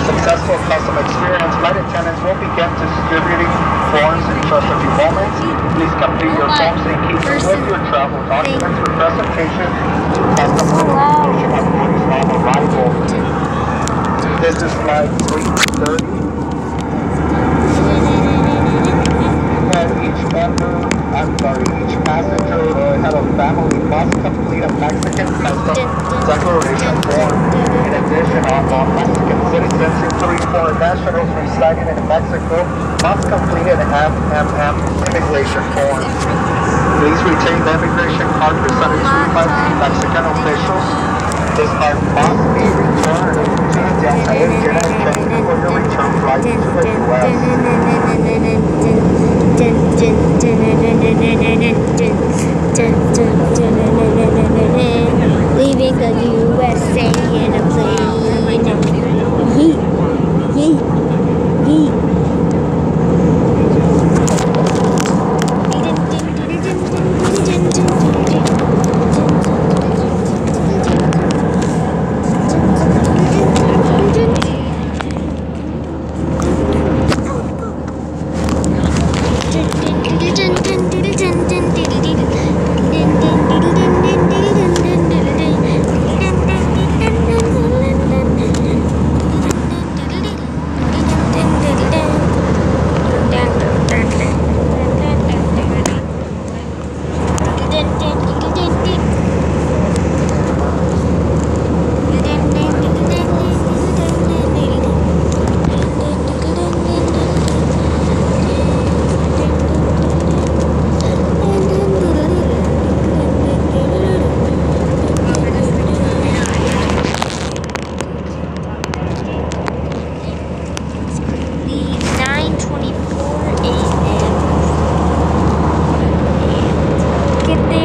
Successful customer experience, flight attendants will begin distributing forms in just a few moments. Please complete your forms and keep them with your travel documents for presentation arrival. This is flight 330. And each member, I'm sorry, each passenger will have a family must complete a Mexican custom declaration form. In addition, all non-Mexican citizens, including foreign nationals residing in Mexico, must complete an MMM immigration form. Please retain the immigration card presented to by Mexican officials. This card must be returned to the Delta and for your dun, dun, dun, dun, dun, dun, dun, leaving the USA in a plane. Yeet, yeet, yeet.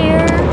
here.